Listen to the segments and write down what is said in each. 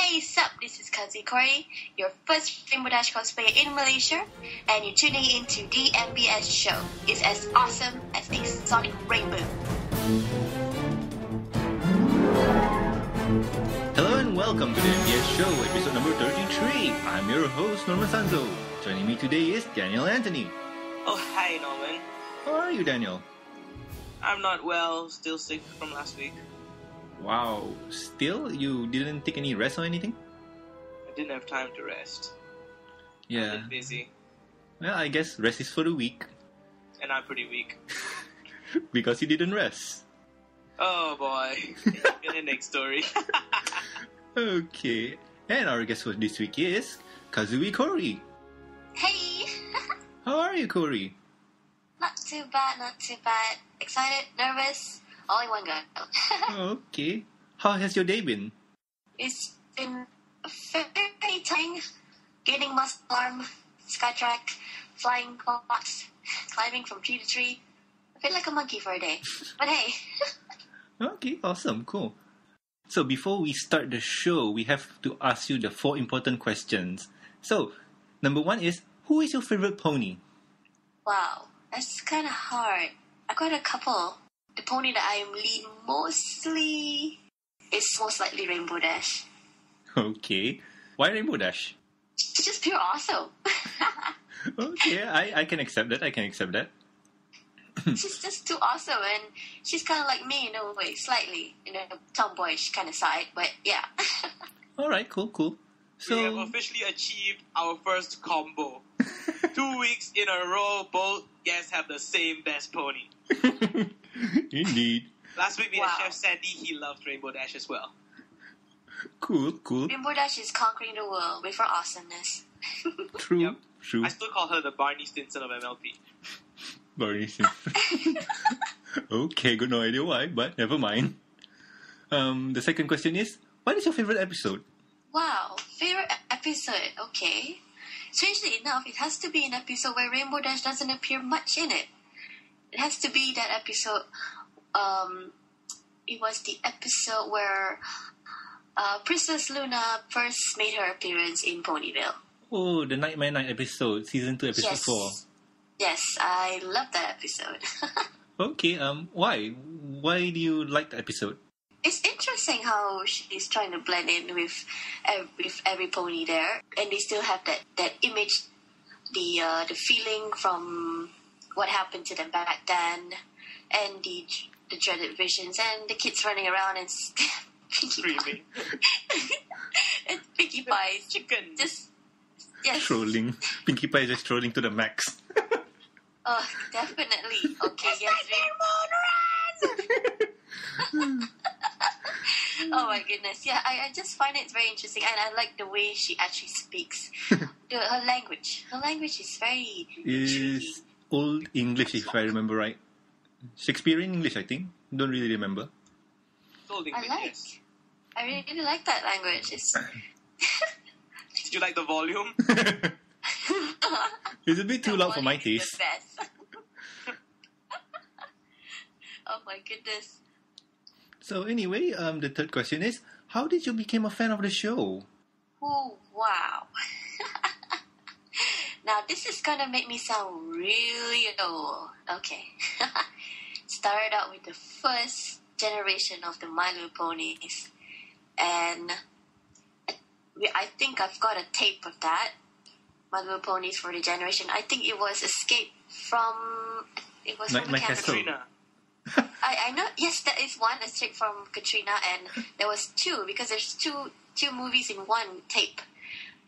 Hey, sup, this is Kazui Kori, your first Rainbow Dash cosplayer in Malaysia, and you're tuning in to the MBS show. It's as awesome as a sonic rainbow. Hello and welcome to the MBS show, episode number 33. I'm your host, Norman Sanzo. Joining me today is Daniel Anthony. Oh, hi, Norman. How are you, Daniel? I'm not well, still sick from last week. Wow, still? You didn't take any rest or anything? I didn't have time to rest. I've Yeah. busy, Well, I guess rest is for the weak and I'm pretty weak. because you didn't rest. Oh boy. In the next story. Okay. And our guest for this week is Kazui Kori. Hey! How are you, Kori? not too bad, not too bad. Excited, nervous, in one go. Oh, okay. How has your day been? it's been very tiring. Gaining muscle arm, skytrack, flying quads, climbing from tree to tree. I feel like a monkey for a day. But hey, Okay, awesome, cool. So before we start the show, we have to ask you the four important questions. So, number one is, who is your favorite pony? wow, that's kind of hard. I got a couple. The pony that I am lead mostly is most likely Rainbow Dash. Okay. Why Rainbow Dash? She's just pure awesome. Okay, I, I can accept that. I can accept that. she's just too awesome, and she's kind of like me in a way, slightly, in a tomboyish kind of side. But yeah, All right, cool, cool. So we have officially achieved our first combo. Two weeks in a row, both guests have the same best pony. indeed, Last week we Wow. had Chef Sandy, he loved Rainbow Dash as well. cool, cool. Rainbow Dash is conquering the world with her awesomeness. True, Yep. true. I still call her the Barney Stinson of MLP. Barney Stinson. okay, got no idea why, but never mind. Um, the second question is, what is your favorite episode? Wow, favorite episode? Okay. Strangely enough, it has to be an episode where Rainbow Dash doesn't appear much in it. It has to be that episode. Um, it was the episode where uh, Princess Luna first made her appearance in Ponyville. Oh, the Nightmare Night episode, season two, episode yes. four. Yes, I love that episode. Okay, um, why? Why do you like the episode? it's interesting how she's trying to blend in with ev- with every pony there, and they still have that that image, the uh, the feeling from what happened to them back then, and the the dreaded visions, and the kids running around and Pinkie Pie Screaming. and Pinkie Pie Chicken. just yes, Trolling. Pinkie Pie is just trolling to the max. oh definitely okay yes. Oh my goodness! Yeah, I, I just find it very interesting, and I like the way she actually speaks. the, her language, her language is very is Old English, if I remember right. Shakespearean English, I think. Don't really remember. Old I like. yes. I really, really like that language. It's Did you like the volume? it's a bit too the loud for my taste. the best. oh my goodness! So anyway, um, the third question is, how did you become a fan of the show? Oh wow! Now this is gonna make me sound really old. Okay, started out with the first generation of the My Little Ponies, and I, think I've got a tape of that. My Little Ponies for the generation. I think it was Escape from. It was My- from My the Castle. Catrina. I, I know yes that is one escape from Catrina and there was two because there's two two movies in one tape.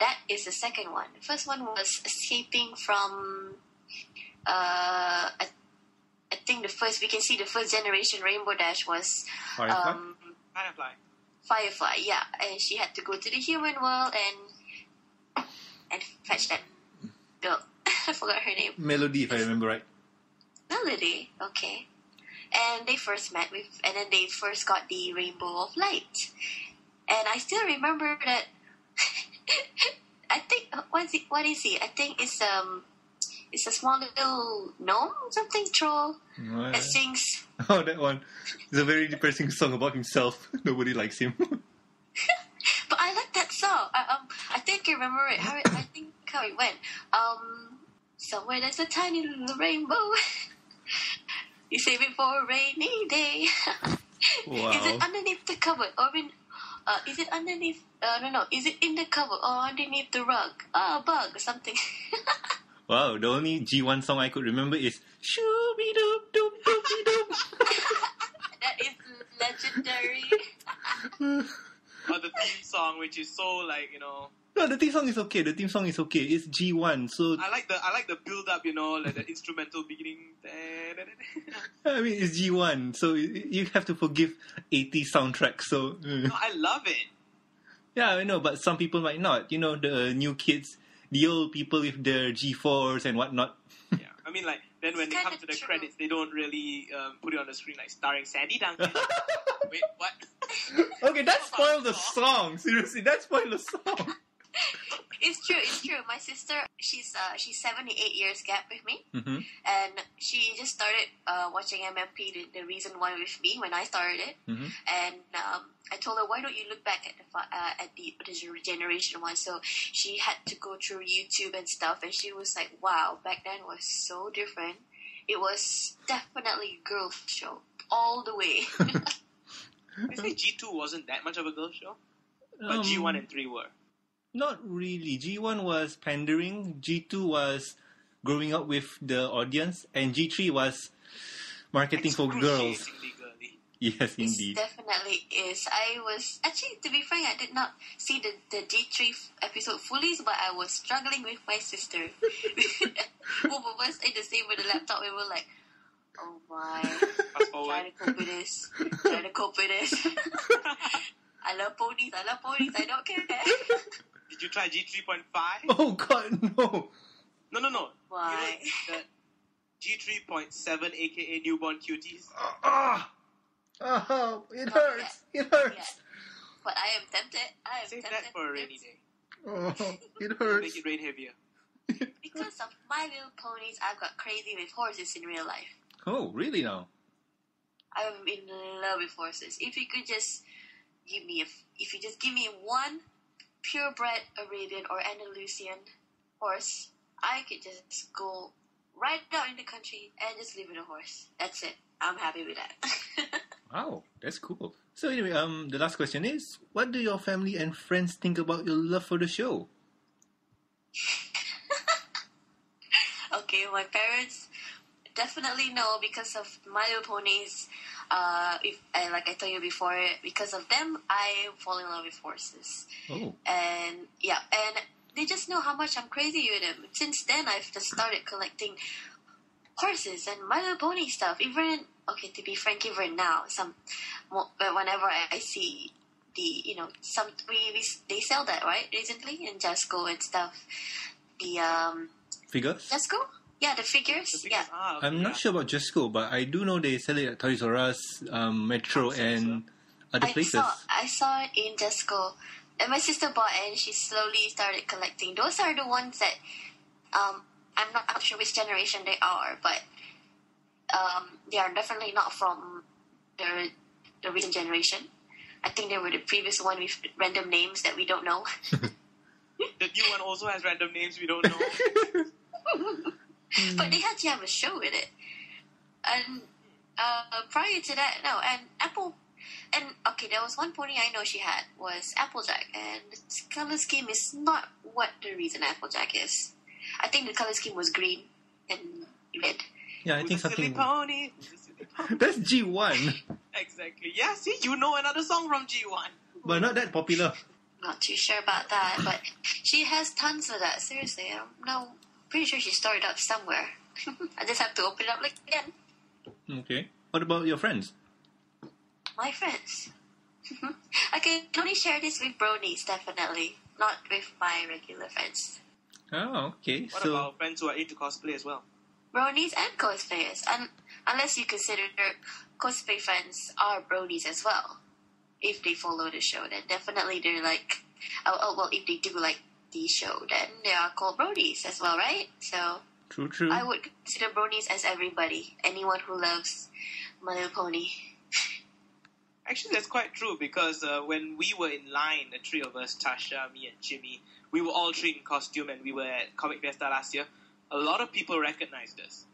That is the second one. The first one was escaping from uh I, I think the first we can see the first generation Rainbow Dash was Firefly? um Firefly. Firefly, yeah. And she had to go to the human world and and fetch that girl. I forgot her name. Melody, if I remember right. Melody, okay. And they first met with, and then they first got the Rainbow of Light. And I still remember that. I think what is it? What is he? I think it's um, it's a small little gnome, something troll Uh, that sings. Oh, that one. It's a very depressing song about himself. Nobody likes him. But I like that I, um, I think I remember it. How it, I think how it went. Um, somewhere there's a tiny little rainbow. you save it for a rainy day. Wow. Is it underneath the cupboard or in? Uh, is it underneath? Uh, no, no. Is it in the cover or underneath the rug? Ah, a bug or something. Wow, the only G1 song I could remember is Shooby Doop Doop Doopy Doop. that is legendary. Or the theme song, which is so like you know. No, the theme song is okay. The theme song is okay. It's G1, so I like the I like the build up, you know, like the instrumental beginning. I mean it's G1, so you have to forgive 80 soundtracks. So uh. No, I love it. yeah, I know, but some people might not. You know, the new kids, the old people with their G4s and whatnot. Yeah, I mean, like then when It's they come to the true. credits, they don't really um, put it on the screen like starring Sandy Duncan. Wait, what? Okay, that spoiled the song. Seriously, that spoiled the song. It's true. It's true. My sister, she's uh, she's seventy eight years gap with me, hmm and she just started uh, watching MMP, the, the reason why with me when I started it. hmm And um, I told her, why don't you look back at the fi- uh, at the the generation one? So she had to go through YouTube and stuff, and she was like, wow, back then was so different. It was definitely a girl show all the way. I say G two wasn't that much of a girl show, but Um, G one and three were. Not really. G1 was pandering, G2 was growing up with the audience, and G3 was marketing for girls. Excruciatingly girly. Yes, It indeed. definitely is. I was actually, to be frank, I did not see the the G three episode fully, but I was struggling with my sister. Both of us in the same with the laptop. We were like, "Oh my, Fast forward. trying to cope with this, trying to cope with this." I love ponies. I love ponies. I don't care. Did you try G three point five? Oh god, no! No, no, no. Why? You know, the G three point seven, aka newborn cuties. Ah! Ah, it hurts! It hurts! But I am tempted. I am Save tempted. that for a rainy day. Oh, it hurts. Make hurts. it rain heavier. Because of My Little Ponies, I've got crazy with horses in real life. Oh, really now? I'm in love with horses. If you could just give me a, if you just give me one purebred Arabian or Andalusian horse, I could just go right out in the country and just live with a horse. That's it. I'm happy with that. Wow, that's cool. So anyway, um, the last question is, what do your family and friends think about your love for the show? okay, my parents definitely know because of My Little Ponies. Uh, if uh, like I told you before, because of them, I fall in love with horses. Oh, and yeah, and they just know how much I'm crazy with them. Since then, I've just started collecting horses and My Little Pony stuff. Even okay, to be frank, even now, some whenever I, I see the you know some we, we they sell that right recently in Jusco and stuff. The um figures? Jusco, yeah, the figures, The yeah. ah, okay, I'm not sure about Jusco, but I do know they sell it at Toys R Us, um, Metro, Toys and other I places. saw I saw it in Tesco. And my sister bought it and she slowly started collecting. Those are the ones that um I'm not, I'm not sure which generation they are, but um they are definitely not from the the recent generation. I think they were the previous one with random names that we don't know. The new one also has random names we don't know. but they had to have a show with it. And uh, prior to that, no, and Apple, and okay, there was one pony I know she had was Applejack, and the color scheme is not what the reason Applejack is. I think the color scheme was green and red. yeah, I Who's think a something. pony? Silly pony? That's G1, Exactly. Yeah, see, you know another song from G1. but not that popular. Not too sure about that, but she has tons of that. Seriously, I'm no pretty sure she stored it up somewhere. I just have to open it up like again. Okay. What about your friends? My friends. I can only share this with bronies, definitely. Not with my regular friends. Oh, okay. What so, about friends who are into cosplay as well? Bronies and cosplayers. And unless you consider cosplay friends are bronies as well. If they follow the show, then definitely they're like, oh, oh well, if they do like the show, then they are called bronies as well, right? So true, true. I would consider bronies as everybody, anyone who loves My Little Pony. Actually, that's quite true because uh, when we were in line, the three of us, Tasha, me, and Jimmy, we were all three in costume and we were at Comic Fiesta last year. A lot of people recognized us.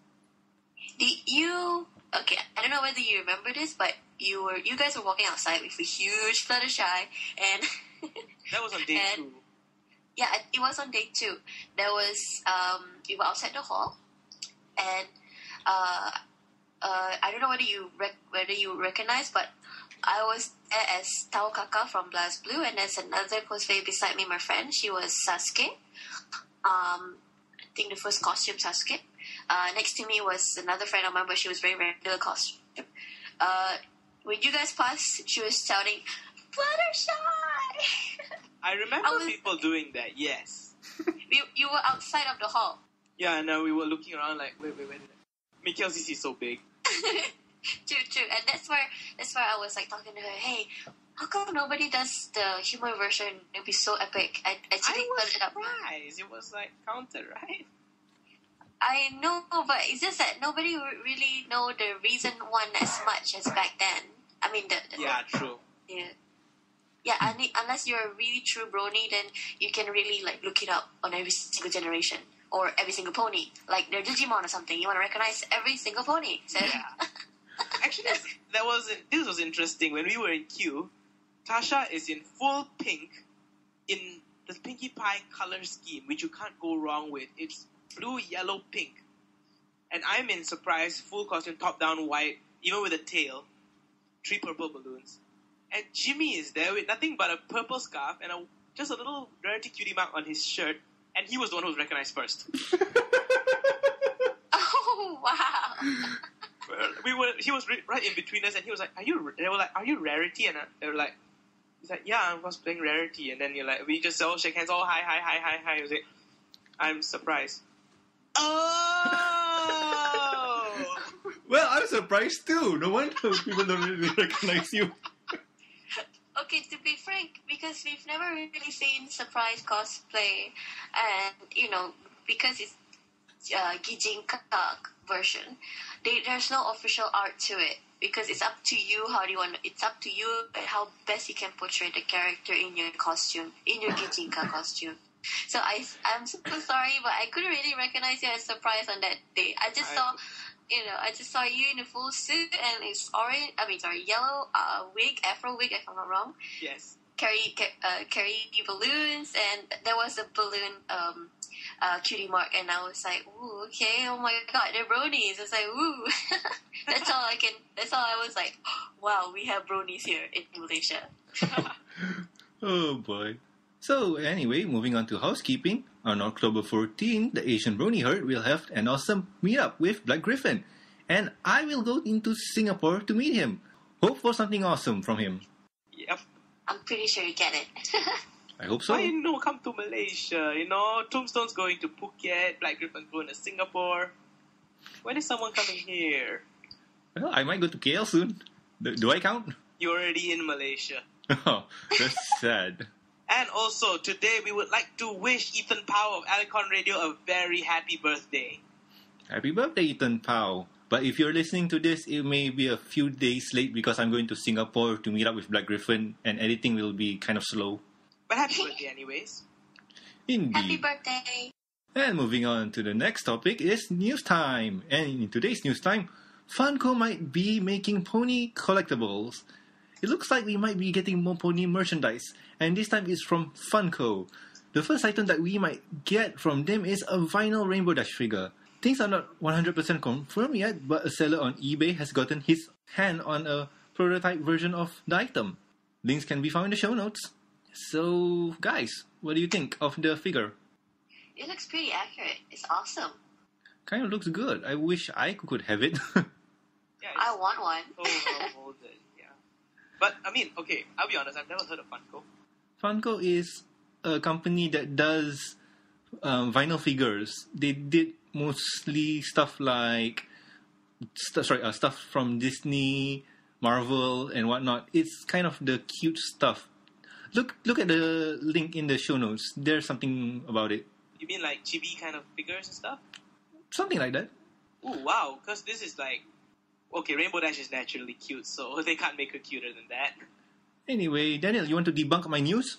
Did you? Okay, I don't know whether you remember this, but you were you guys were walking outside with a huge Fluttershy, and That was on day And- two. Yeah, it was on day two. There was um, we were outside the hall, and uh, uh, I don't know whether you rec- whether you recognize, but I was there as Taokaka from BlazBlue, and there's another cosplay beside me, my friend. She was Sasuke. Um, I think the first costume Sasuke. Uh, next to me was another friend of mine, but she was very regular costume. Uh, when you guys passed, she was shouting, Fluttershy! I remember I people doing that, yes. you, you were outside of the hall. Yeah, and uh, we were looking around like, wait, wait, wait. Mikhail CC is so big. true, true. And that's where that's where I was like talking to her. Hey, how come nobody does the humor version? It'd be so epic. I actually I was it up. surprised. It was like counter, right? I know, but it's just that nobody really know the reason one as much as back then. I mean, the, the Yeah, true. yeah. Yeah, I need, unless you're a really true brony, then you can really like look it up on every single generation or every single pony, like their Digimon or something. You want to recognize every single pony. So Yeah. Actually, that was this was interesting. When we were in queue, Tasha is in full pink, in the Pinkie Pie color scheme, which you can't go wrong with. It's blue, yellow, pink, and I'm in surprise full costume, top down white, even with a tail, three purple balloons, and Jimmy is there with nothing but a purple scarf and a just a little rarity cutie mark on his shirt, and he was the one who was recognized first. oh wow. We were he was ri- right in between us and he was like are you they were like are you rarity and uh, they were like he's like yeah I was playing rarity and then you're like we just all shake hands oh hi hi hi hi hi he was like I'm surprised oh Well, I'm surprised too. No wonder people don't really recognize you. Okay, to be frank, because we've never really seen surprise cosplay, and you know, because it's uh, Gijinka version, they, there's no official art to it because it's up to you how do you want. It's up to you how best you can portray the character in your costume, in your Gijinka costume. So I, I'm so sorry, but I couldn't really recognize you as surprise on that day. I just I- saw, you know, I just saw you in a full suit and it's orange. I mean, sorry, yellow uh, wig, afro wig, if I'm not wrong yes carry ca- uh, carry balloons, and there was a balloon um, uh, cutie mark, and I was like, "Ooh, okay, oh my god, they're bronies." I was like, "Ooh," that's all I can. That's all I was like. Wow, we have bronies here in Malaysia. Oh boy. So anyway, moving on to housekeeping. On October 14, the Asian Brony Herd will have an awesome meetup with Black Griffin. And I will go into Singapore to meet him. Hope for something awesome from him. yep I'm pretty sure you get it. I hope so. why no come to Malaysia you know Tombstone's going to Phuket Black Griffin's going to Singapore when is someone coming here Well, I might go to KL soon. Do, do I count? you're already in Malaysia Oh, that's sad. And also, today we would like to wish Ethan Powell of Alicon Radio a very happy birthday. Happy birthday, Ethan Powell. But if you're listening to this, it may be a few days late because I'm going to Singapore to meet up with Black Griffin and editing will be kind of slow. But happy birthday, anyways. Indeed. Happy birthday! And moving on to the next topic is news time. And in today's news time, Funko might be making pony collectibles. It looks like we might be getting more pony merchandise, and this time it's from Funko. The first item that we might get from them is a vinyl Rainbow Dash figure. Things are not 100% confirmed yet, but a seller on eBay has gotten his hand on a prototype version of the item. Links can be found in the show notes. So, guys, what do you think of the figure? It looks pretty accurate. It's awesome. Kind of looks good. I wish I could have it. Yeah, I want one. so well molded. Yeah. But, I mean, okay, I'll be honest, I've never heard of Funko. Funko is a company that does um, vinyl figures. They did mostly stuff like st- sorry, uh, stuff from Disney, Marvel, and whatnot. It's kind of the cute stuff. Look, look at the link in the show notes. There's something about it, You mean like chibi kind of figures and stuff? something like that. Oh wow, because this is like Okay, Rainbow Dash is naturally cute, so they can't make her cuter than that. Anyway, Daniel, you want to debunk my news?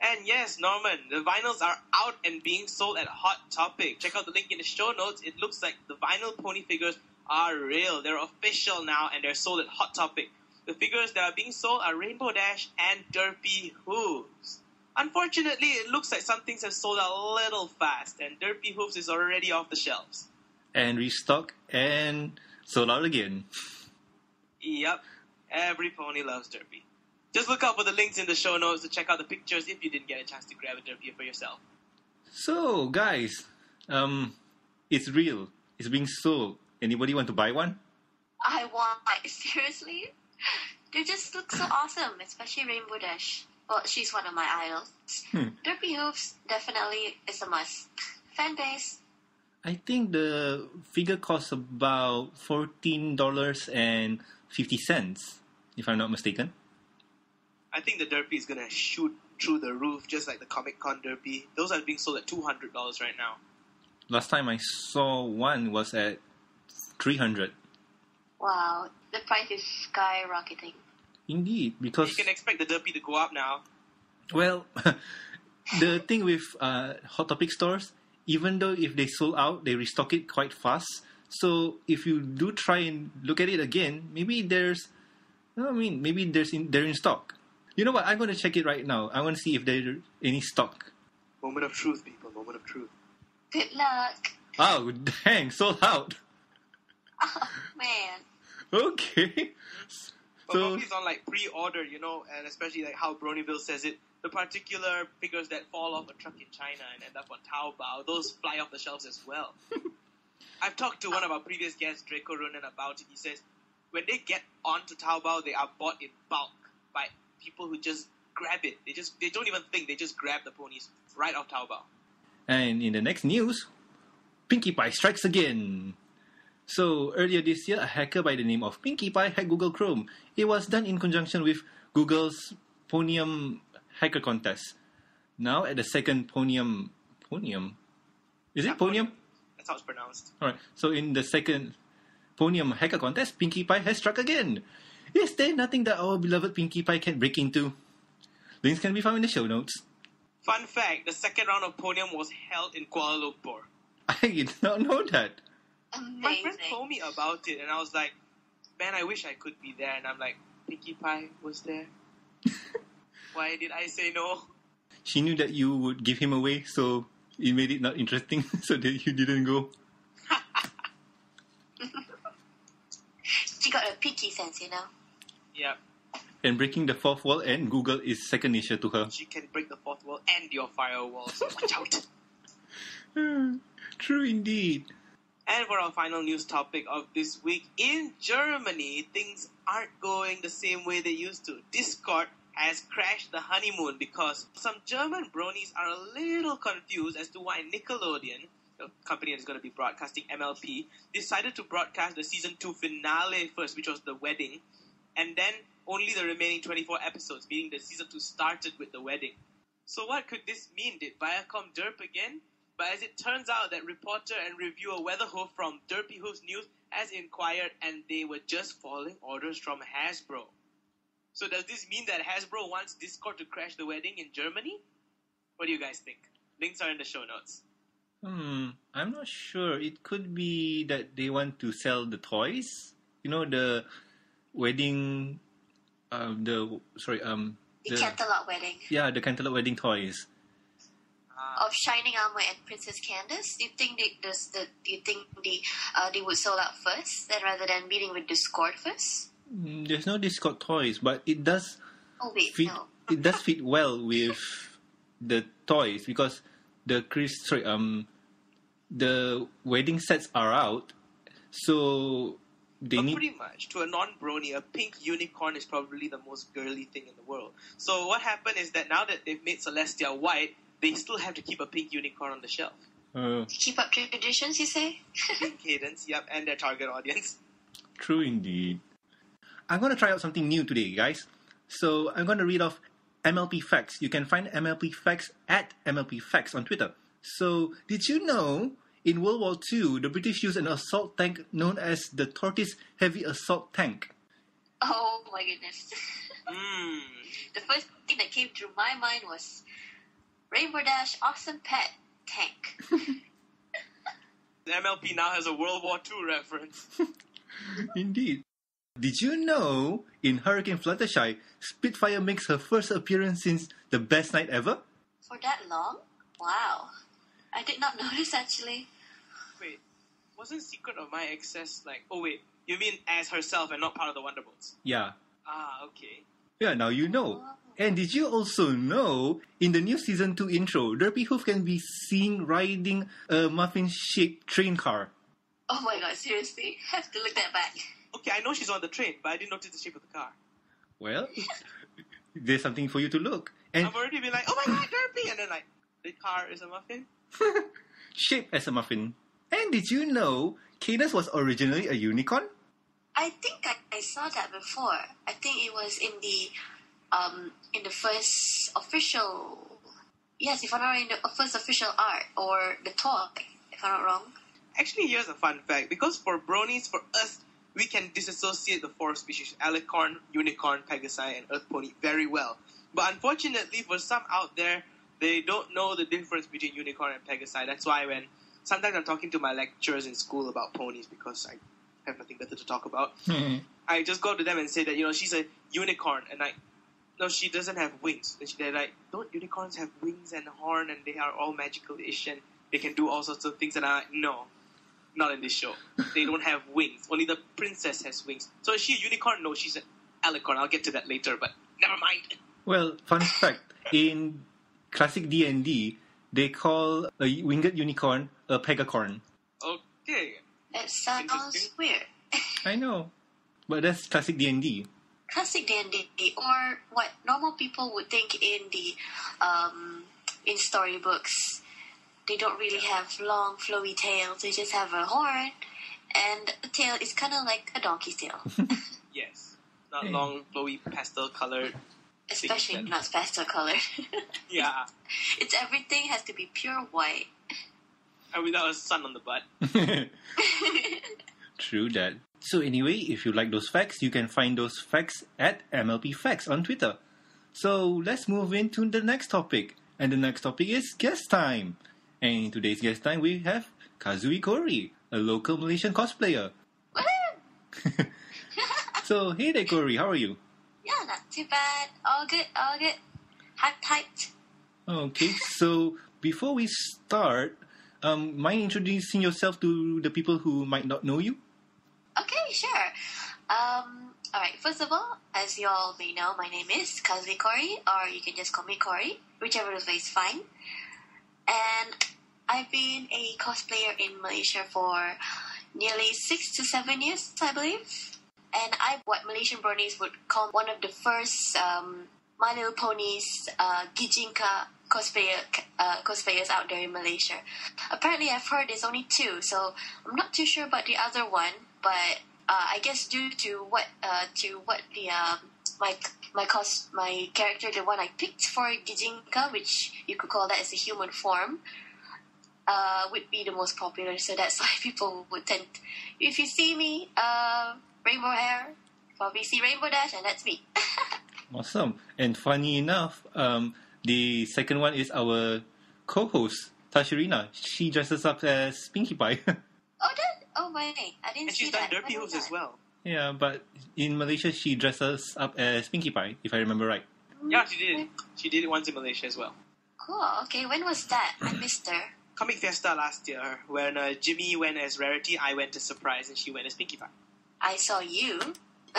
And yes, Norman, the vinyls are out and being sold at Hot Topic. Check out the link in the show notes. It looks like the vinyl pony figures are real. They're official now and they're sold at Hot Topic. The figures that are being sold are Rainbow Dash and Derpy Hooves. Unfortunately, it looks like some things have sold a little fast, and Derpy Hooves is already off the shelves. And restock and sold out again. Yep, every pony loves Derpy. Just look out for the links in the show notes to check out the pictures if you didn't get a chance to grab a Derpy for yourself. So, guys, um, it's real. It's being sold. Anybody want to buy one? I want, seriously? They just look so awesome, especially Rainbow Dash. Well, she's one of my idols. Hmm. Derpy Hooves definitely is a must. Fan base, I think the figure costs about fourteen dollars and fifty cents, if I'm not mistaken. I think the Derpy is gonna shoot through the roof just like the Comic Con Derpy. Those are being sold at two hundred dollars right now. Last time I saw one was at three hundred. wow, the price is skyrocketing. Indeed, because You can expect the Derpy to go up now. well, the thing with uh, Hot Topic stores, even though if they sold out, they restock it quite fast. So if you do try and look at it again, maybe there's, I mean, maybe there's in, they're in stock. You know what? I'm going to check it right now. I want to see if there's any stock. Moment of truth, people. Moment of truth. Good luck. Oh, dang, sold out. Oh, man. Okay. But So, probably on like pre-order, you know, and especially like how Bronyville says it. The particular figures that fall off a truck in China and end up on Taobao, those fly off the shelves as well. I've talked to one of our previous guests, Draco Ronan, about it. He says when they get onto Taobao, they are bought in bulk by people who just grab it. They just they don't even think. They just grab the ponies right off Taobao. and in the next news, Pinkie Pie strikes again. So earlier this year, a hacker by the name of Pinkie Pie hacked Google Chrome. It was done in conjunction with Google's Pwnium hacker contest. Now at the second Pwnium, Pwnium, is it Pwnium? That's how it's pronounced. All right. So in the second Pwnium hacker contest, Pinkie Pie has struck again. Is there nothing that our beloved Pinkie Pie can break into? Links can be found in the show notes. Fun fact: the second round of Pwnium was held in Kuala Lumpur. I did not know that. My friend told me about it, and I was like, "Man, I wish I could be there." And I'm like, "Pinkie Pie was there. Why did I say no?" she knew that you would give him away, so it made it not interesting, so that you didn't go. She got a Pinkie sense, you know. Yeah, And breaking the fourth wall and Google is second nature to her. she can break the fourth wall and your firewall. So watch out. True indeed. And for our final news topic of this week, in Germany, things aren't going the same way they used to. Discord has crashed the honeymoon because some German bronies are a little confused as to why Nickelodeon, the company that's going to be broadcasting MLP, decided to broadcast the season 2 finale first, which was the wedding, and then only the remaining 24 episodes, meaning the season 2 started with the wedding. So what could this mean? Did Viacom derp again? But as it turns out that reporter and reviewer Weatherhoof from Derpy Hooves News has inquired and they were just following orders from Hasbro. So does this mean that Hasbro wants Discord to crash the wedding in Germany? What do you guys think? Links are in the show notes. Hmm, I'm not sure. It could be that they want to sell the toys. You know the wedding, um, the sorry, um, The the Canterlot wedding yeah, the Canterlot wedding toys. Of Shining Armor and Princess Cadance. Do you think they does the do you think they uh, they would sell out first, then rather than meeting with Discord first? Mm, There's no Discord toys, but it does Oh wait, fit. no. It does fit well with the toys because the Chris sorry um the wedding sets are out, so they but need pretty much, to a non-brony, a pink unicorn is probably the most girly thing in the world. So what happened is that now that they've made Celestia white, they still have to keep a pink unicorn on the shelf. uh, Keep up traditions, you say? Pink Cadance, yep, and their target audience. True indeed. I'm going to try out something new today, guys. So I'm going to read off MLP Facts. You can find MLP Facts at MLP Facts on Twitter. So, did you know In World War II, the British used an assault tank known as the Tortoise Heavy Assault Tank. Oh my goodness. Mm. the first thing that came through my mind was Rainbow Dash Awesome Pet Tank. The MLP now has a World War II reference. Indeed. Did you know in Hurricane Fluttershy, Spitfire makes her first appearance since The Best Night Ever? For that long? Wow. I did not notice actually. Wait, wasn't Secret of My Excess like? Oh wait, you mean as herself and not part of the Wonderbolts? Yeah. Ah, okay. Yeah, now you know. And did you also know in the new season 2 intro, Derpy Hoof can be seen riding a muffin shaped train car? Oh my god, seriously? Have to look that back. Okay, I know she's on the train, but I didn't notice the shape of the car. Well, there's something for you to look. And I've already been like, oh my god, Derpy! And then like, the car is a muffin? shaped as a muffin. And did you know Cadance was originally a unicorn? I think I, I saw that before. I think it was in the um in the first official yes, if I'm not in the first official art or the toy, if I'm not wrong. Actually, here's a fun fact. Because for bronies, for us, we can disassociate the four species, alicorn, unicorn, pegasi, and earth pony very well. But unfortunately, for some out there, they don't know the difference between unicorn and pegasi. That's why when sometimes I'm talking to my lecturers in school about ponies because I have nothing better to talk about, I just go to them and say that, you know, she's a unicorn. And like, no, she doesn't have wings. And she, they're like, don't unicorns have wings and horn and they are all magical-ish and they can do all sorts of things? And I'm like, no, not in this show. They don't have wings. Only the princess has wings. So is she a unicorn? No, she's an alicorn. I'll get to that later, but never mind. Well, fun fact in classic D&D, they call a winged unicorn a pegacorn. Okay. That sounds weird. I know. But that's classic D&D. Classic D&D, or what normal people would think in the um, in storybooks. They don't really have long, flowy tails. They just have a horn, and the tail is kind of like a donkey's tail. Yes. Not Hmm. long, flowy, pastel colored. Especially that. not pastel colored. Yeah. it's everything has to be pure white. And without a sun on the butt. True that. So anyway, if you like those facts, you can find those facts at MLP Facts on Twitter. So let's move into the next topic. And the next topic is guest time. And in today's guest time, we have Kazui Kori, a local Malaysian cosplayer. So, hey there, Kori, how are you? Yeah, not too bad. All good, all good. Hype, hyped. Okay, so before we start, um, mind introducing yourself to the people who might not know you? Okay, sure. Um, alright, first of all, as you all may know, my name is Kazui Kori, or you can just call me Kori, whichever way is fine. And I've been a cosplayer in Malaysia for nearly six to seven years, I believe. And I'm what Malaysian bronies would call one of the first um, My Little Ponies uh, Gijinka cosplayer, uh, cosplayers out there in Malaysia. Apparently, I've heard there's only two, so I'm not too sure about the other one. But uh, I guess due to what uh, to what the um, my my cos my character, the one I picked for Gijinka, which you could call that as a human form, uh, would be the most popular. So that's why people would tend. if you see me, uh, rainbow hair, probably see Rainbow Dash, and that's me. Awesome. And funny enough, um, the second one is our co-host, Tashairina. She dresses up as Pinkie Pie. oh, that oh my, I didn't And see she's done that. derpy When was hooves as well. yeah, but in Malaysia, she dresses up as Pinkie Pie, if I remember right. Yeah, she did. She did it once in Malaysia as well. Cool. Okay, when was that? I missed her. Comic Fiesta last year, when uh, Jimmy went as Rarity, I went as Surprise, and she went as Pinkie Pie. I saw you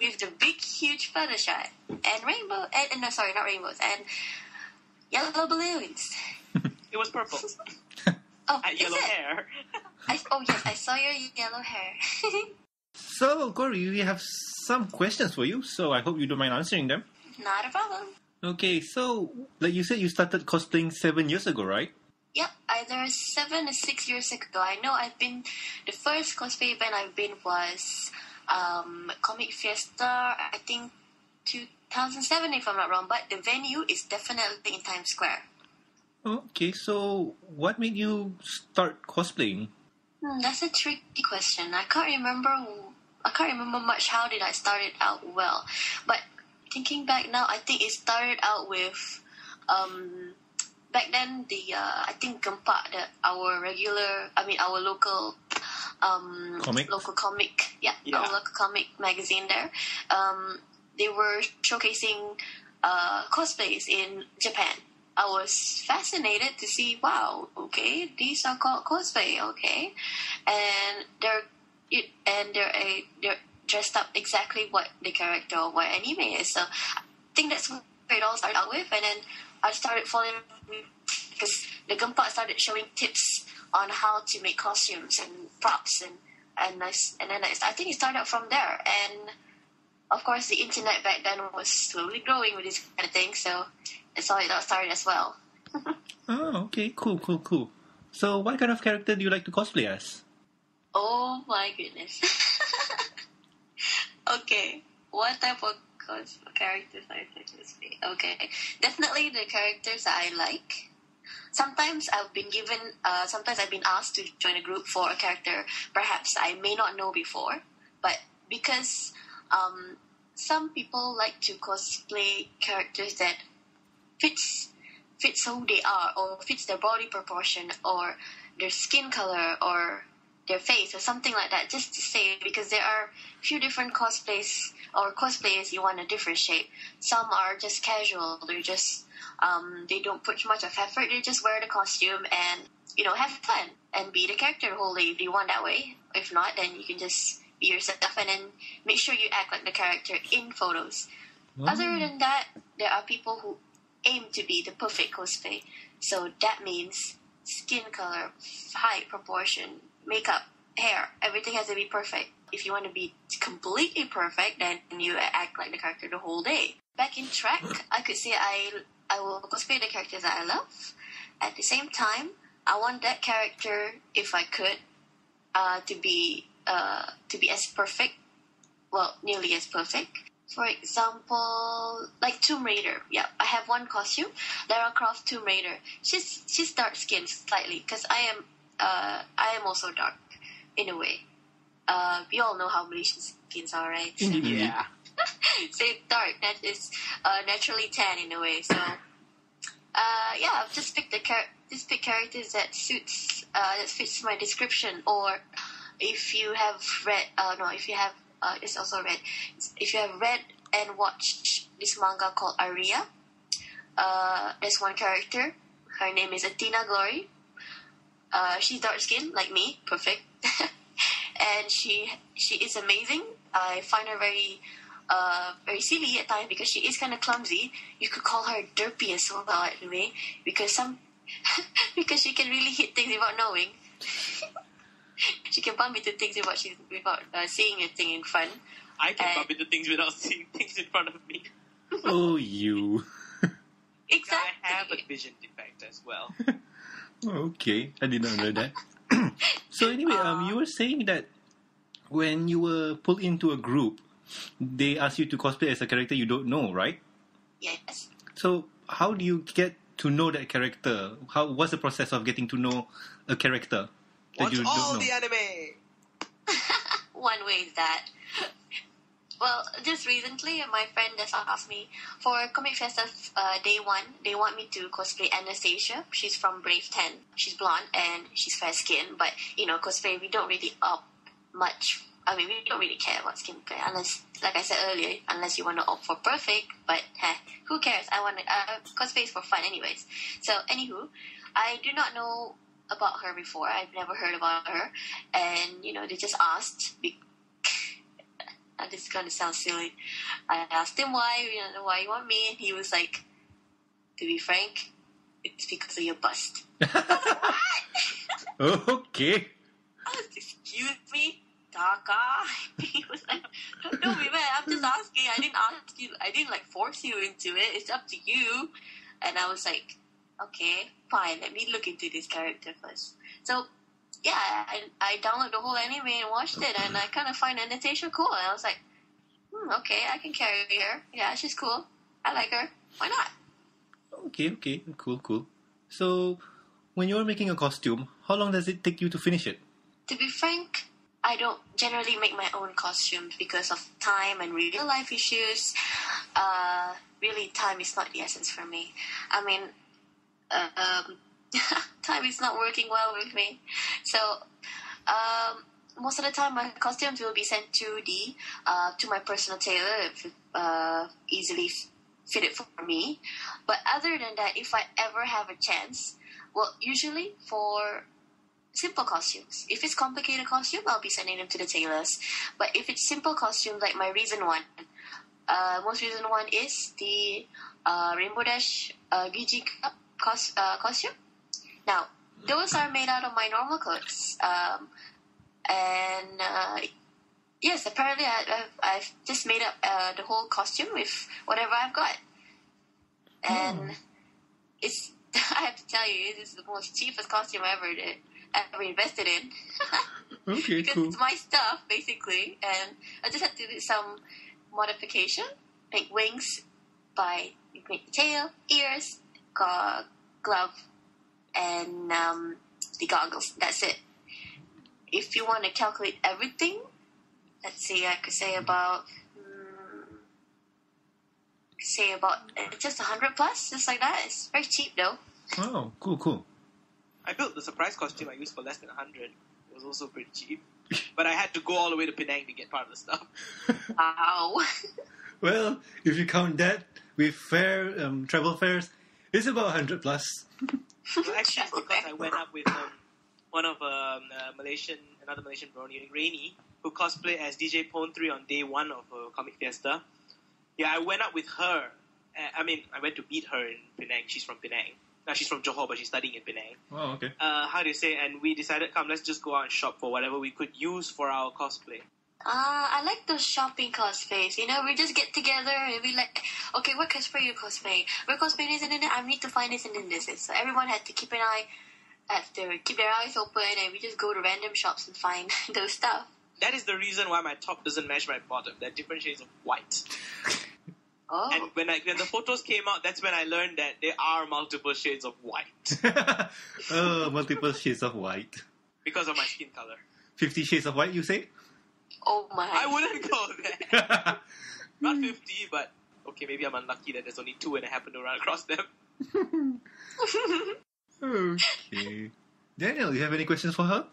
with the big, huge photo shot and rainbow. And, no, sorry, not rainbows and yellow balloons. It was purple. Oh, and yellow it? hair. I, oh yes, I saw your yellow hair. So, Kori, we have some questions for you, so I hope you don't mind answering them. not a problem. Okay, so, like you said, you started cosplaying seven years ago, right? Yep, either seven or six years ago. I know I've been the first cosplay event I've been was um, Comic Fiesta. I think 2007, if I'm not wrong. But the venue is definitely in Times Square. Okay, so what made you start cosplaying? Hmm, that's a tricky question. I can't remember. I can't remember much. How did I start it out? Well, but thinking back now, I think it started out with, um, back then the uh, I think Gempak, the our regular, I mean our local, um, Comic? local comic, yeah, Yeah. our local comic magazine there. Um, they were showcasing uh, cosplays in Japan. I was fascinated to see, wow, okay, these are called cosplay, okay, and they're and they're a they're dressed up exactly what the character or what anime is. So I think that's where it all started out with, and then I started following because the Gempak started showing tips on how to make costumes and props and and I, and then I, I think it started from there. And of course the internet back then was slowly growing with this kind of thing. So that's how it all started as well. Oh, okay, cool, cool, cool. So, what kind of character do you like to cosplay as? Oh my goodness. okay, what type of cos- characters I like to cosplay? Okay, definitely the characters I like. Sometimes I've been given, uh, sometimes I've been asked to join a group for a character perhaps I may not know before, but because um, some people like to cosplay characters that fits fits who they are or fits their body proportion or their skin color or their face or something like that. Just to say because there are a few different cosplays or cosplayers you want a different shape. Some are just casual they're just um, they don't put much of effort they just wear the costume and you know have fun and be the character day if you want that way. If not then you can just be yourself and then make sure you act like the character in photos. Other than that, there are people who aim to be the perfect cosplay. So that means skin color, height, proportion, makeup, hair, everything has to be perfect. If you want to be completely perfect, then you act like the character the whole day. Back in track, I could say I I will cosplay the characters that I love. At the same time, I want that character, if I could, uh, to be uh, to be as perfect, well, nearly as perfect. For example, like Tomb Raider. Yeah, I have one costume, Lara Croft Tomb Raider. She's she's dark skinned slightly because I am uh I am also dark in a way. Uh, we all know how Malaysian skins are, right? So, Yeah. so dark that is uh, naturally tan in a way. So uh, yeah, I've just picked the char- just pick characters that suits uh, that fits my description. Or if you have read, uh, no, if you have, uh, it's also read. If you have read and watched this manga called Aria, uh, there's one character. Her name is Athena Glory. Uh, she's dark skinned like me, perfect, and she she is amazing. I find her very uh, very silly at times because she is kind of clumsy. You could call her derpy as well, anyway, because some because she can really hit things without knowing. she can bump into things without she without uh, seeing a thing in front. I can Uh, bump into things without seeing things in front of me. Oh, you. Exactly. I have a vision defect as well. Okay, I did not know that. so anyway, um, you were saying that when you were pulled into a group, they asked you to cosplay as a character you don't know, right? Yes. So how do you get to know that character? How what's the process of getting to know a character that Watch you all the anime. One way is that. Well, just recently, my friend just asked me for Comic Fest uh, day one. They want me to cosplay Anastasia. She's from Brave Ten. She's blonde and she's fair skinned. But you know, cosplay we don't really opt much. I mean, we don't really care about skin skincare unless, like I said earlier, unless you want to opt for perfect. But heh, who cares? I want to uh, cosplay is for fun, anyways. So, anywho, I do not know about her before. I've never heard about her, and you know, they just asked. This is gonna sound silly. I asked him why, you know, why you want me, and he was like, "To be frank, it's because of your bust." okay. I was, excuse me, Taka. he was like, "Don't know me, man. I'm just asking. I didn't ask you. I didn't like force you into it. It's up to you." And I was like, "Okay, fine. Let me look into this character first. So, yeah, I, I downloaded the whole anime and watched it, and I kind of find Anastasia cool. And I was like, hmm, "Okay, I can carry her. Yeah, she's cool. I like her. Why not?" Okay, okay, cool, cool. So, when you're making a costume, how long does it take you to finish it? To be frank, I don't generally make my own costumes because of time and real life issues. Uh, really, time is not the essence for me. I mean, um, time is not working well with me. So, um, most of the time, my costumes will be sent to the uh, to my personal tailor, uh, easily fitted for me. But other than that, if I ever have a chance, well, usually for simple costumes. If it's complicated costume, I'll be sending them to the tailors. But if it's simple costume, like my recent one, uh, most recent one is the uh, Rainbow Dash uh, GG Cup cos- uh, costume. Now, those are made out of my normal clothes. Um, and uh, yes, apparently I, I've, I've just made up uh, the whole costume with whatever I've got. And it's, I have to tell you, this is the most cheapest costume I ever did, ever invested in. Okay, because cool. it's my stuff basically, and I just had to do some modification, make wings by make the tail, ears, go- glove, and um, the goggles. That's it. If you want to calculate everything, let's see, I could say about. mm, Say about uh, just a hundred plus, just like that. It's very cheap though. Oh, cool, cool. I built the surprise costume I used for less than a 100. It was also pretty cheap. But I had to go all the way to Penang to get part of the stuff. Wow. Well, if you count that with fare, um, travel fares, it's about 100 plus. Actually, it's because I went up with um, one of um, uh, Malaysian, another Malaysian brony, Rainy, who cosplay as DJ Pon-3 on day one of uh, Comic Fiesta. Yeah, I went up with her. Uh, I mean, I went to meet her in Penang. She's from Penang. Now she's from Johor, but she's studying in Penang. Oh, okay. Uh, how do you say? And we decided, come, let's just go out and shop for whatever we could use for our cosplay. Ah, I like those shopping cosplays. You know, we just get together and we like, okay, what cosplay you cosplay? We're cosplaying this and then I need to find this and then this. So everyone had to keep an eye, have to keep their eyes open, and we just go to random shops and find those stuff. That is the reason why my top doesn't match my bottom. They're different shades of white. Oh, And when I, when the photos came out, that's when I learned that there are multiple shades of white oh, multiple shades of white. because of my skin color. 50 shades of white, you say? Oh my! I wouldn't go there. Not 50, but okay, maybe I'm unlucky that there's only two and I happen to run across them. okay. Daniel, do you have any questions for her?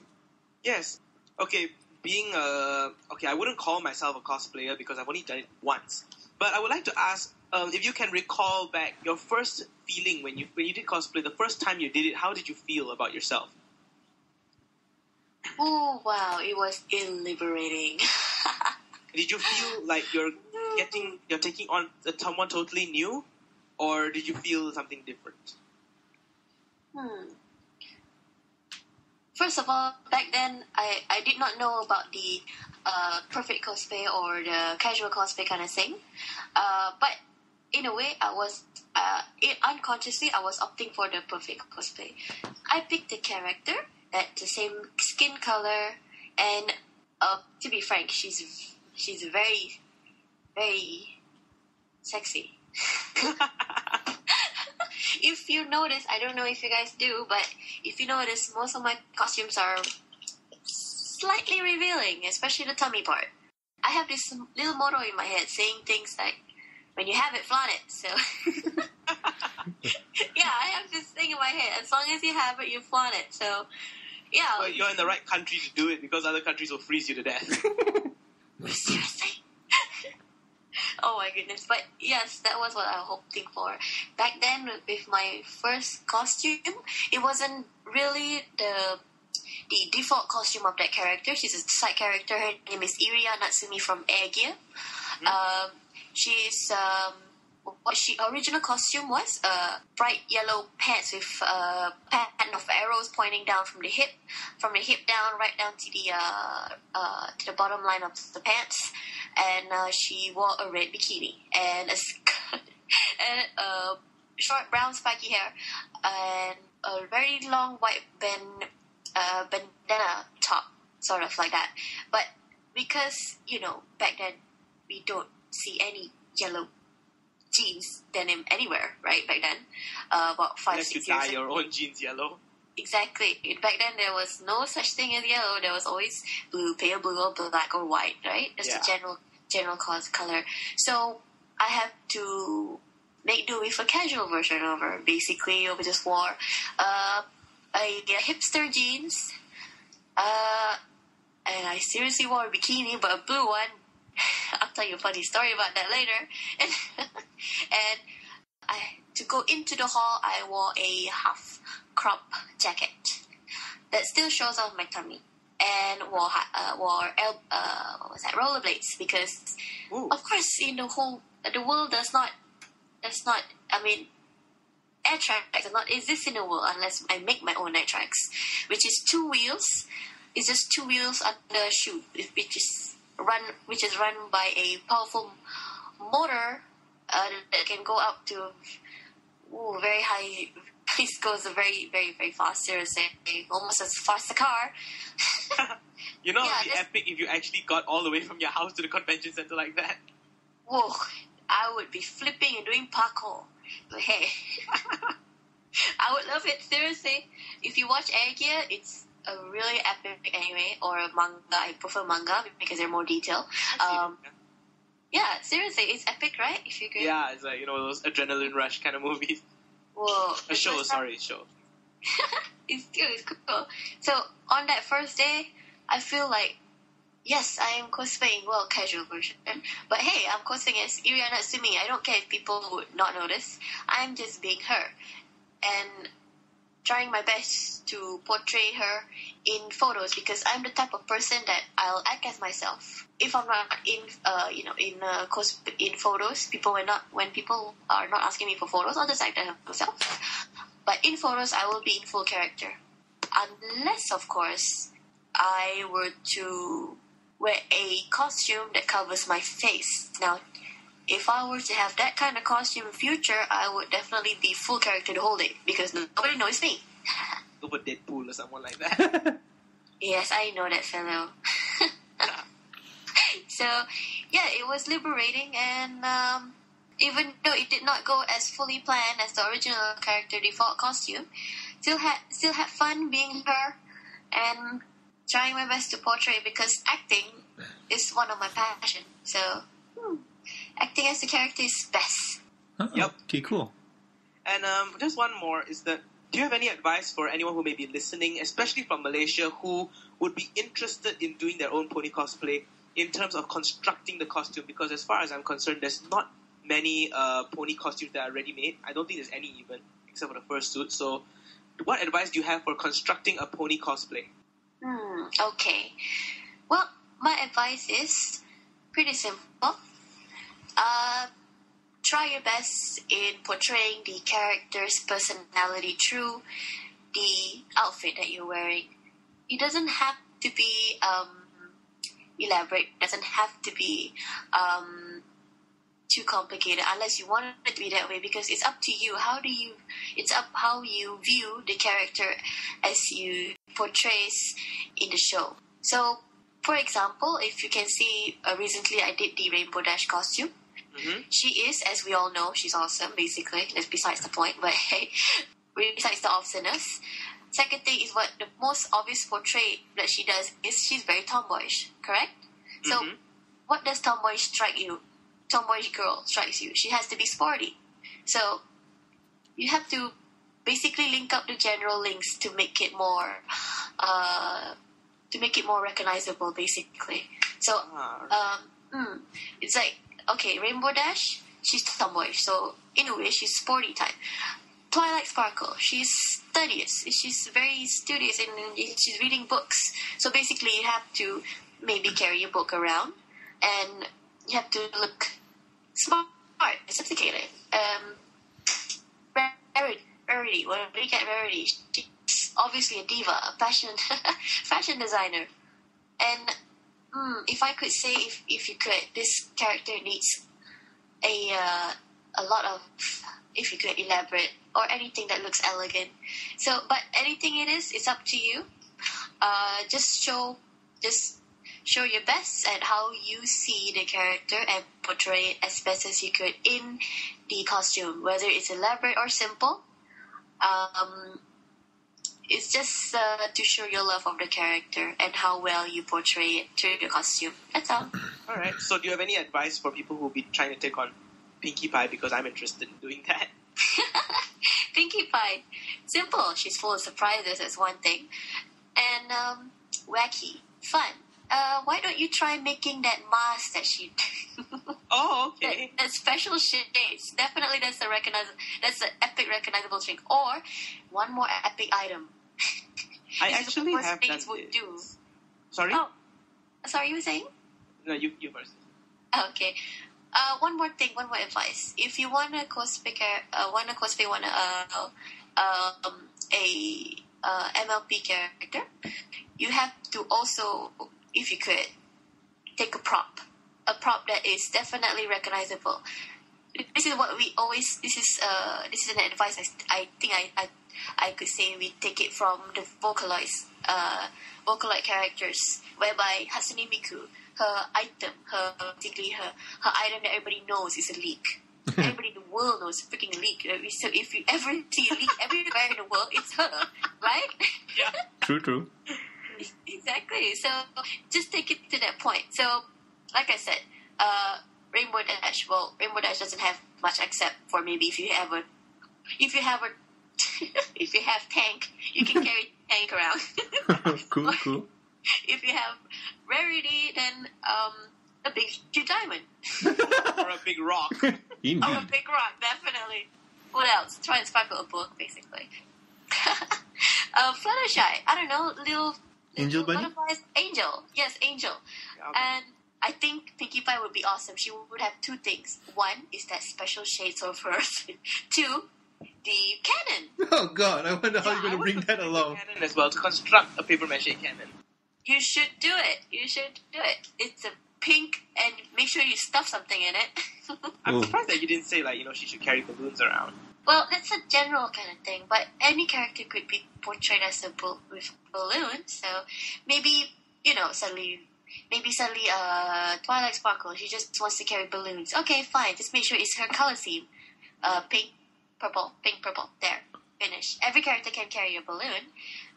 Yes. Okay, being a. Okay, I wouldn't call myself a cosplayer because I've only done it once. But I would like to ask um, if you can recall back your first feeling when you when you did cosplay, the first time you did it, how did you feel about yourself? Oh wow! It was liberating. Did you feel like you're getting you're taking on someone totally new, or did you feel something different? Hmm. First of all, back then I, I did not know about the uh, perfect cosplay or the casual cosplay kind of thing. Uh, but in a way, I was uh, it, unconsciously I was opting for the perfect cosplay. I picked the character at the same skin color, and uh, to be frank, she's she's very very sexy. if you notice, I don't know if you guys do, but if you notice, most of my costumes are slightly revealing, especially the tummy part. I have this little motto in my head saying things like, when you have it, flaunt it. So, yeah, I have this thing in my head. As long as you have it, you flaunt it. So, yeah. Well, you're in the right country to do it because other countries will freeze you to death. Seriously. oh my goodness. But yes, that was what I was hoping for. Back then, with my first costume, it wasn't really the the default costume of that character. She's a side character. Her name is Iria Natsumi from Air Gear. Um, she's um, what she original costume was uh, bright yellow pants with a pattern of arrows pointing down from the hip, from the hip down right down to the uh, uh, to the bottom line of the pants, and uh, she wore a red bikini and a skirt and short brown spiky hair and a very long white band uh, bandana top, sort of like that. But because you know back then we don't see any yellow jeans denim anywhere, right? Back then, uh, about five Unless you six years. dye ago. your own jeans yellow. Exactly. Back then, there was no such thing as yellow. There was always blue, pale blue, or black or white, right? That's Yeah. the general general color. So I have to make do with a casual version of her. Basically, I just wore uh, a, a hipster jeans, uh, and I seriously wore a bikini, but a blue one. I'll tell you a funny story about that later. And, and I to go into the hall, I wore a half crop jacket that still shows off my tummy, and wore uh, wore el- uh, what was that rollerblades because Ooh. of course in the whole the world does not does not I mean air tracks does not exist in the world unless I make my own air tracks, which is two wheels. It's just two wheels under a shoe, which is run which is run by a powerful motor uh, that can go up to ooh, very high. This goes very, very, very fast. Seriously, almost as fast as a car. You know, Yeah, it'd be epic if you actually got all the way from your house to the convention center like that. Whoa, I would be flipping and doing parkour. But hey, I would love it. Seriously, if you watch Air Gear, it's a really epic anime or a manga. I prefer manga because they're more detailed. Um, yeah, seriously, it's epic, right? If you agree. yeah, it's like, you know, those adrenaline rush kind of movies. Whoa. A show, sorry, a show. it's still it's cool. So on that first day, I feel like yes, I am cosplaying well casual version. But hey, I'm cosplaying as Iriana Sumi. I don't care if people would not notice. I'm just being her. And trying my best to portray her in photos because I'm the type of person that I'll act as myself. If I'm not in, uh, you know, in uh, cos- in photos, people when not when people are not asking me for photos, I'll just act as myself. But in photos, I will be in full character, unless, of course, I were to wear a costume that covers my face. Now, if I were to have that kind of costume in future, I would definitely be full character the whole day because nobody knows me. Go for Deadpool or someone like that. Yes, I know that fellow. so, yeah, it was liberating, and um, even though it did not go as fully planned as the original character default costume, still had still had fun being her, and trying my best to portray because acting is one of my passion. So, hmm, acting as the character is best. Oh, Yep. Okay, cool. And um, just one more is that do you have any advice for anyone who may be listening, especially from Malaysia, who would be interested in doing their own pony cosplay in terms of constructing the costume? Because as far as I'm concerned, there's not many uh, pony costumes that are ready made. I don't think there's any even, except for the first suit. So, what advice do you have for constructing a pony cosplay? Hmm, okay. Well, my advice is pretty simple. Uh, try your best in portraying the character's personality through the outfit that you're wearing. It doesn't have to be um, elaborate. It doesn't have to be um, too complicated unless you want it to be that way because it's up to you. How do you? It's up how you view the character as you portrays in the show. So, for example, if you can see, uh, recently I did the Rainbow Dash costume. Mm-hmm. She is, as we all know, she's awesome. Basically, that's besides the point. But hey, besides the awesomeness, second thing is what the most obvious portrait that she does is she's very tomboyish. Correct. So, Mhm. what does tomboyish strike you? Tomboyish girl strikes you. She has to be sporty. So, you have to basically link up the general links to make it more, uh, to make it more recognizable. Basically, so Ah, um, mm, it's like okay, Rainbow Dash, she's tomboyish, so in a way she's sporty type. Twilight Sparkle, she's studious, she's very studious and she's reading books. So basically, you have to maybe carry a book around, and you have to look smart, sophisticated. Um, Rarity, do you get Rarity? She's obviously a diva, a fashion fashion designer, and Hmm, if I could say, if, if you could, this character needs a uh, a lot of, if you could elaborate or anything that looks elegant. So, but anything it is, it's up to you. Uh, just show, just show your best at how you see the character and portray it as best as you could in the costume, whether it's elaborate or simple. Um, it's just uh, to show your love of the character and how well you portray it through the costume. That's all. All right. So, do you have any advice for people who will be trying to take on Pinkie Pie? Because I'm interested in doing that. Pinkie Pie, simple. She's full of surprises. That's one thing, and um, wacky, fun. Uh, why don't you try making that mask that she? Oh, okay. that special shades. Definitely, that's the recognize. That's the epic recognizable trick. Or one more epic item. I actually have things done would do. Sorry. Oh, sorry, you were saying? No, you you first. Okay. Uh, one more thing, one more advice. If you want to cosplay, uh, want to cosplay one uh, um, a uh, MLP character, you have to also, if you could, take a prop, a prop that is definitely recognizable. This is what we always. This is uh, this is an advice. I, I think I, I I could say we take it from the Vocaloids, uh, Vocaloid characters, whereby Hatsune Miku, her item, her basically her her item that everybody knows is a leek. everybody in the world knows a freaking leek. Uh, So if you ever see a leek everywhere in the world, it's her, right? Yeah. True, true. exactly. So just take it to that point. So, like I said, uh, Rainbow Dash. Well, Rainbow Dash doesn't have much except for maybe if you have a, if you have a, if you have tank, you can carry tank around. cool, cool. if you have rarity, then um, a big huge diamond or a big rock. or a big rock, definitely. What else? Try and sparkle a book, basically. uh, Fluttershy. I don't know, little Angel little bunny? butterflies. Angel, yes, Angel. And I think Pinkie Pie would be awesome. She would have two things. One is that special shades of hers. Two, the cannon. Oh god, I wonder how Yeah, you're going to would bring that the along. Cannon as well to construct a paper mache cannon. You should do it. You should do it. It's a pink, and make sure you stuff something in it. I'm surprised that you didn't say like you know she should carry balloons around. well, that's a general kind of thing, but any character could be portrayed as a bull with balloon. So maybe you know suddenly. Maybe suddenly, uh, Twilight Sparkle, she just wants to carry balloons. Okay, fine. Just make sure it's her color scheme. Uh, pink, purple, pink, purple. There. Finish. Every character can carry a balloon.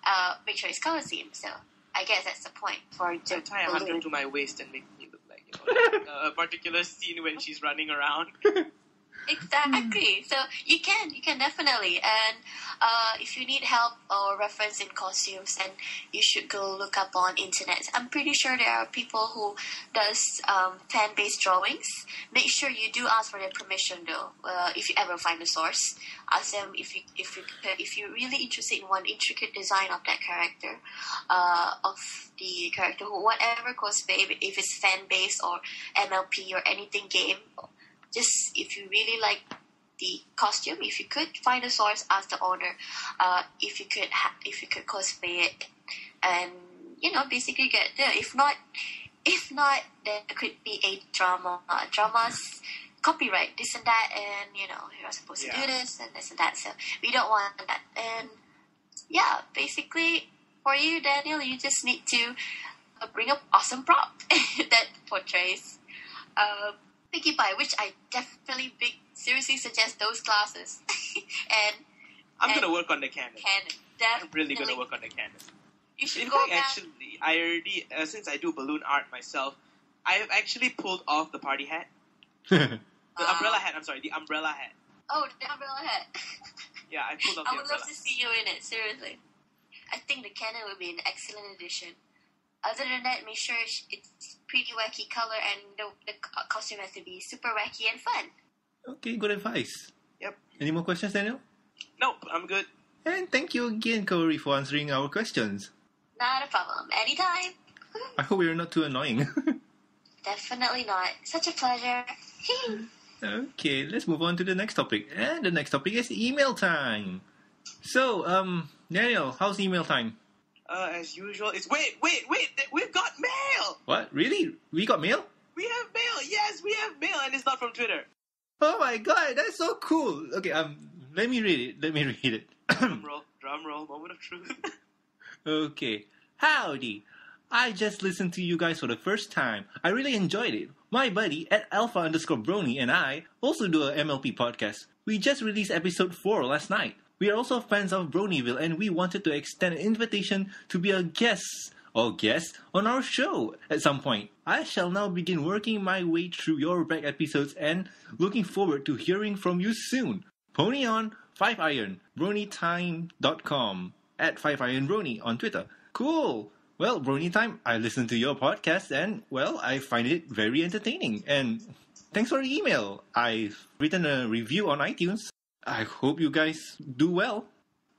Uh, make sure it's color scheme. So I guess that's the point for the So tie a hunter balloon. to my waist and make me look like you know like, uh, a particular scene when she's running around. Exactly. So you can, you can definitely. And uh, if you need help or reference in costumes, then you should go look up on internet. I'm pretty sure there are people who does um, fan-based drawings. Make sure you do ask for their permission, though. Uh, if you ever find a source, ask them if you if you if you're really interested in one intricate design of that character, uh, of the character, whatever cosplay, if it's fan-based or MLP or anything game just if you really like the costume, if you could find a source, ask the owner uh, if you could ha- if you could cosplay it, and you know basically get there. If not, if not, there could be a drama, uh, dramas, copyright, this and that, and you know you're supposed to do this and this and that. So we don't want that. And yeah, basically for you, Daniel, you just need to uh, bring up awesome prop that portrays uh, Pinkie Pie, which I definitely big seriously suggest those classes. and I'm And- gonna work on the cannon. canon, I'm really gonna work on the cannon. You should In go fact, back. actually, I already uh, since I do balloon art myself, I have actually pulled off the party hat, the Wow. umbrella hat. I'm sorry, the umbrella hat. Oh, the umbrella hat. Yeah, I pulled off I the would umbrella. love to see you in it. Seriously, I think the cannon would be an excellent addition. Other than that, make sure it's pretty wacky color and the, the costume has to be super wacky and fun. okay, good advice. Yep. Any more questions, Daniel? Nope, I'm good. And thank you again, Kori, for answering our questions. Not a problem. Anytime. I hope we're not too annoying. Definitely not. Such a pleasure. okay, let's move on to the next topic. And the next topic is email time. So, um, Daniel, how's email time? Uh, as usual, it's wait, wait, wait. We've got mail. What? Really? We got mail? We have mail. Yes, we have mail, and it's not from Twitter. Oh my god, that's so cool. Okay, um, let me read it. Let me read it. Drum roll, drum roll. Moment of truth. okay. Howdy. I just listened to you guys for the first time. I really enjoyed it. My buddy at Alpha underscore Brony and I also do a MLP podcast. We just released episode 4 last night. We are also fans of Bronyville and we wanted to extend an invitation to be a guest or guest on our show at some point. I shall now begin working my way through your back episodes and looking forward to hearing from you soon. Pony on 5 Iron, BronyTime.com, at 5 Iron Brony on Twitter. Cool! Well, Brony Time, I listen to your podcast and, well, I find it very entertaining. And thanks for the email. I've written a review on iTunes. I hope you guys do well.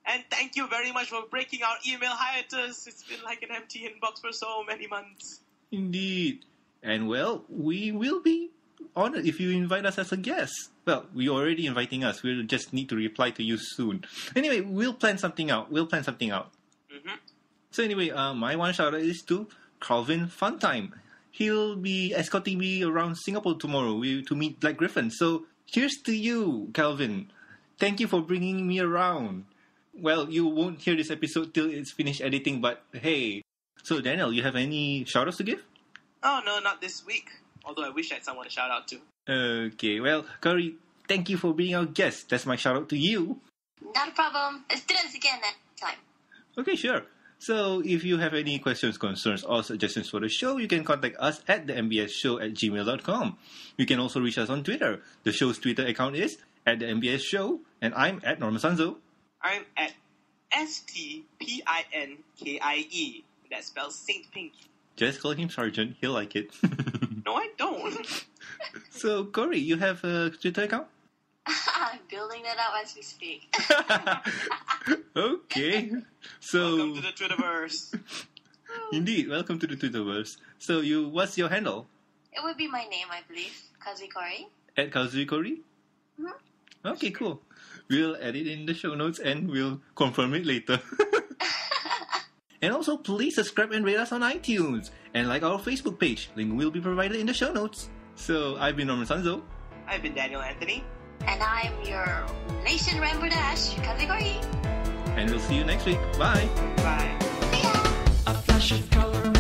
And thank you very much for breaking our email hiatus. It's been like an empty inbox for so many months. Indeed. And, well, we will be honored if you invite us as a guest. Well, we're already inviting us. We'll just need to reply to you soon. Anyway, we'll plan something out. We'll plan something out. hmm So anyway, uh, my one shout out is to Carlvin Funtime. He'll be escorting me around Singapore tomorrow to meet Black Griffin. So here's to you, Calvin. Thank you for bringing me around. Well, you won't hear this episode till it's finished editing, but hey. So Daniel, you have any shout outs to give? Oh no, not this week. Although I wish I had someone to shout out to. Okay, well, Kori, thank you for being our guest. That's my shout out to you. Not a problem. Let's do this again next time. Okay, sure. So, if you have any questions, concerns, or suggestions for the show, you can contact us at the MBS show at gmail.com. You can also reach us on Twitter. The show's Twitter account is at the MBS show, and I'm at Norman Sanzo. I'm at S T P I N K I E. That spells Saint Pinky. Just call him Sergeant, he'll like it. No, I don't. so, Kori, you have a Twitter account? I'm building that up as we speak. okay. So, Welcome to the Twitterverse. indeed, welcome to the Twitterverse. So, you, what's your handle? It would be my name, I believe. Kazui Kori. At Kazui Kori? Mhm. Okay, cool. We'll add it in the show notes and we'll confirm it later. and also, please subscribe and rate us on iTunes and like our Facebook page. Link will be provided in the show notes. So, I've been Norman Sanzo. I've been Daniel Anthony. And I'm your Nation Rainbow Dash, Kazui Kori. and we'll see you next week. Bye. Bye. See ya! A flash of color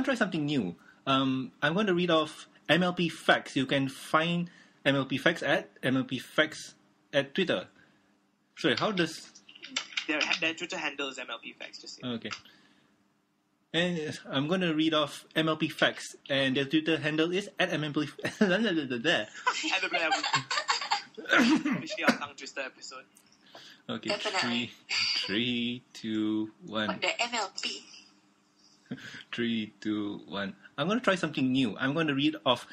want to try something new. Um, I'm going to read off MLP facts. You can find MLP facts at MLP facts at Twitter. Sorry, how does Their, their Twitter handle is MLP Facts. Just say. Okay. And I'm going to read off MLP facts, and their Twitter handle is at MLP. And the Officially our tongue twister episode. okay, Definitely. three, three, two, one, On the MLP. three, two, one. I'm going to try something new. I'm going to read off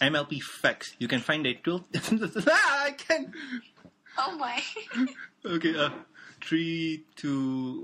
MLP facts. You can find their Twitter. ah, I can't. Oh my. Okay, uh, three, two,